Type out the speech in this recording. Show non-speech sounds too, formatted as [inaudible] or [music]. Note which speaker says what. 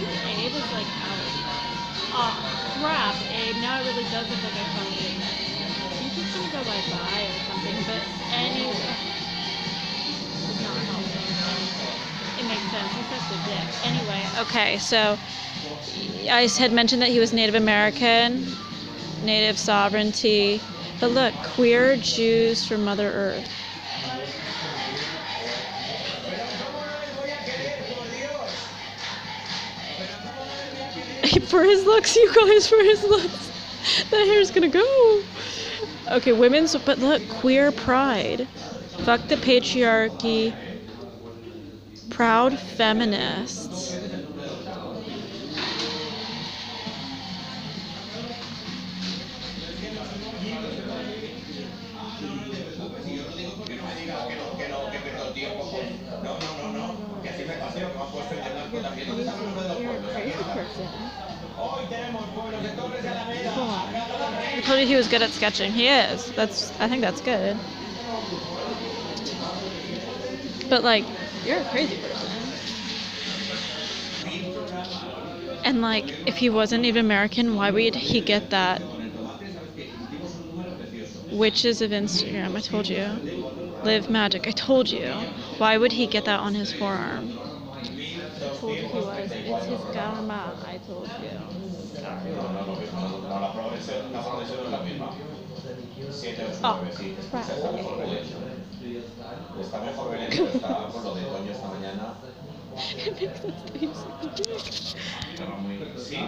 Speaker 1: think Abe is like out. Oh crap, Abe. Now it really does look like a phony. He's just gonna go bye bye or something. But anyway, it's not helping. It makes sense. He's such a dick. Anyway, okay. So I had mentioned that he was Native American, Native sovereignty. But look, queer Jews for Mother Earth. [laughs] for his looks, you guys, for his looks. That hair's gonna go. Okay, women's, but look, queer pride. Fuck the patriarchy. Proud feminists. I told you he was good at sketching. He is. That's. I think that's good. But like, you're a crazy person. And like, if he wasn't Native American, why would he get that? Witches of Instagram. I told you. Live magic. I told you. Why would he get that on his forearm? Told you he was. It's his karma. I told you. Oh.
Speaker 2: Está mejor Belén, está [laughs] por lo de Toño esta mañana. Sí.